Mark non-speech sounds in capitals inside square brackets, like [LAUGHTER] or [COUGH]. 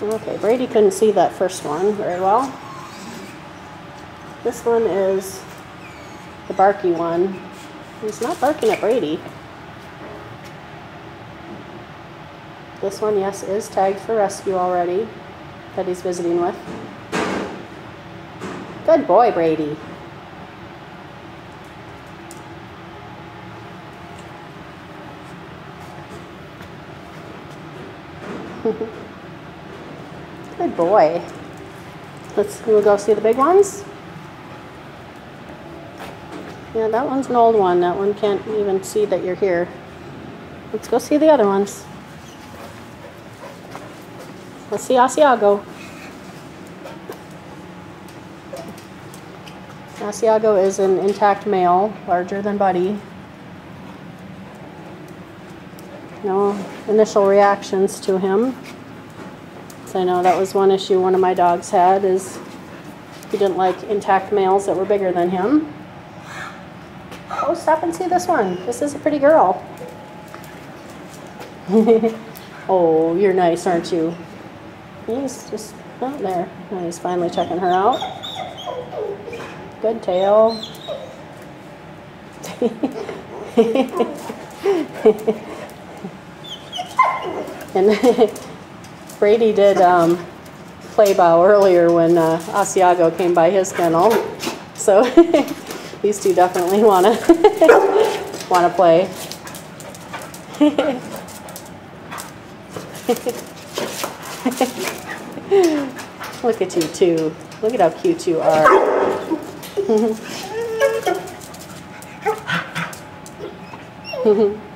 Okay, Brady couldn't see that first one very well. This one is the barky one. He's not barking at Brady. This one, yes, is tagged for rescue already that he's visiting with. Good boy, Brady. [LAUGHS] Good boy. Let's we'll go see the big ones. Yeah, that one's an old one. That one can't even see that you're here. Let's go see the other ones. Let's see Asiago. Asiago is an intact male, larger than Buddy. No initial reactions to him. So I know that was one issue one of my dogs had is he didn't like intact males that were bigger than him. Oh, stop and see this one. This is a pretty girl. [LAUGHS] oh, you're nice, aren't you? He's just out there. He's finally checking her out. Good tail. [LAUGHS] and [LAUGHS] Brady did um, play bow earlier when uh, Asiago came by his kennel. So [LAUGHS] these two definitely want to want to play. [LAUGHS] Look at you two. Look at how cute you are. [LAUGHS]